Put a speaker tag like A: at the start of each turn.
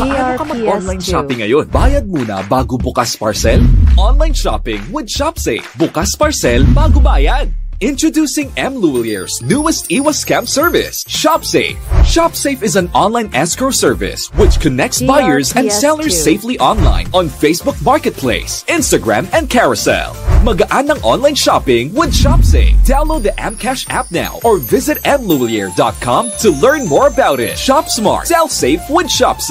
A: Paano ka mag-online shopping ngayon? Bayad muna bago bukas parcel? Online shopping with ShopSafe. Bukas parcel bago bayad. Introducing M. Luelier's newest iwas scam service, ShopSafe. ShopSafe is an online escrow service which connects buyers and sellers safely online on Facebook Marketplace, Instagram, and Carousel. Magaan ng online shopping with ShopSafe. Download the Amcash app now or visit mluelier.com to learn more about it. Shop smart. Sell safe with ShopSafe.